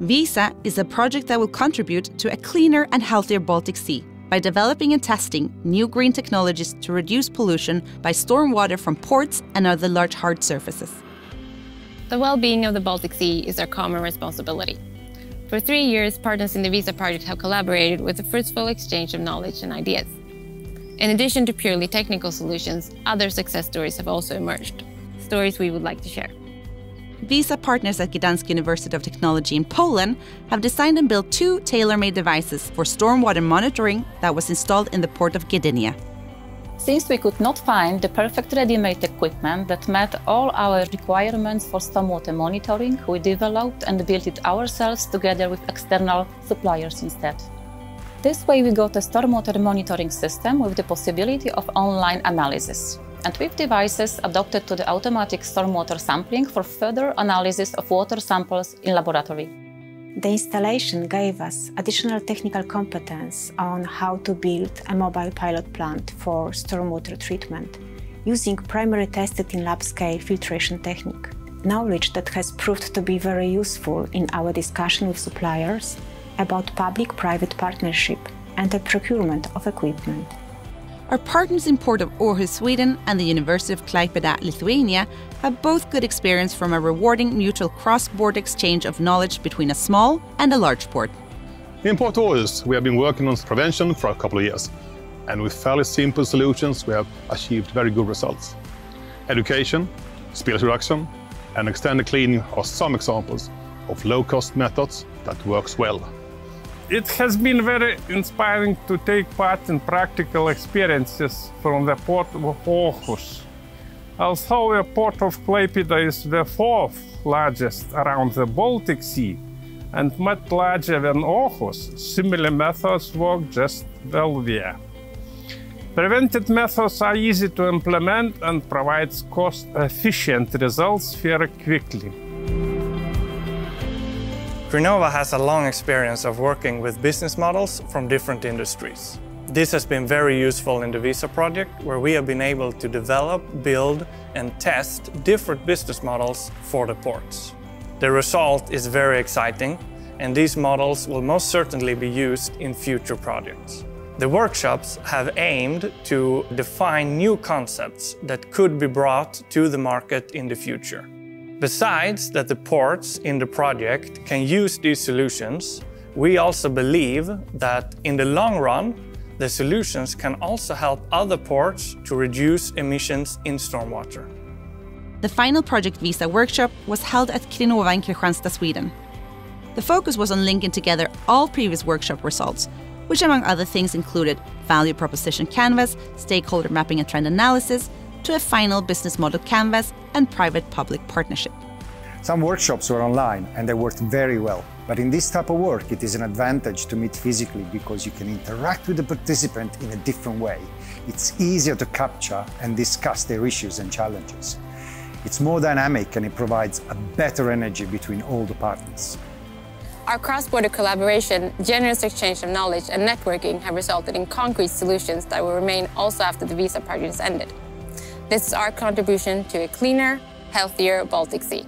WISA is a project that will contribute to a cleaner and healthier Baltic Sea by developing and testing new green technologies to reduce pollution by stormwater from ports and other large hard surfaces. The well-being of the Baltic Sea is our common responsibility. For three years, partners in the WISA project have collaborated with a fruitful exchange of knowledge and ideas. In addition to purely technical solutions, other success stories have also emerged, stories we would like to share. WISA partners at Gdansk University of Technology in Poland have designed and built two tailor-made devices for stormwater monitoring that was installed in the port of Gdynia. Since we could not find the perfect ready-made equipment that met all our requirements for stormwater monitoring, we developed and built it ourselves together with external suppliers instead. This way we got a stormwater monitoring system with the possibility of online analysis and with devices adapted to the automatic stormwater sampling for further analysis of water samples in laboratory. The installation gave us additional technical competence on how to build a mobile pilot plant for stormwater treatment using primary tested in lab scale filtration technique. Knowledge that has proved to be very useful in our discussion with suppliers about public-private partnership and the procurement of equipment. Our partners in Port of Åhus, Sweden and the University of Klaipeda, Lithuania have both good experience from a rewarding mutual cross-border exchange of knowledge between a small and a large port. In Port Åhus, we have been working on prevention for a couple of years, and with fairly simple solutions, we have achieved very good results. Education, spill reduction, and extended cleaning are some examples of low-cost methods that works well it has been very inspiring to take part in practical experiences from the port of Åhus. Although the port of Klaipeda is the fourth largest around the Baltic Sea and much larger than Åhus, similar methods work just well there. Preventive methods are easy to implement and provides cost-efficient results very quickly. Krinova has a long experience of working with business models from different industries. This has been very useful in the WISA project, where we have been able to develop, build and test different business models for the ports. The result is very exciting, and these models will most certainly be used in future projects. The workshops have aimed to define new concepts that could be brought to the market in the future. Besides that the ports in the project can use these solutions, we also believe that in the long run, the solutions can also help other ports to reduce emissions in stormwater. The final Project WISA workshop was held at Krinova in Kristianstad, Sweden. The focus was on linking together all previous workshop results, which among other things included value proposition canvas, stakeholder mapping and trend analysis, to a final business model canvas and private-public partnership. Some workshops were online and they worked very well. But in this type of work, it is an advantage to meet physically because you can interact with the participant in a different way. It's easier to capture and discuss their issues and challenges. It's more dynamic and it provides a better energy between all the partners. Our cross-border collaboration, generous exchange of knowledge and networking have resulted in concrete solutions that will remain also after the WISA project is ended. This is our contribution to a cleaner, healthier Baltic Sea.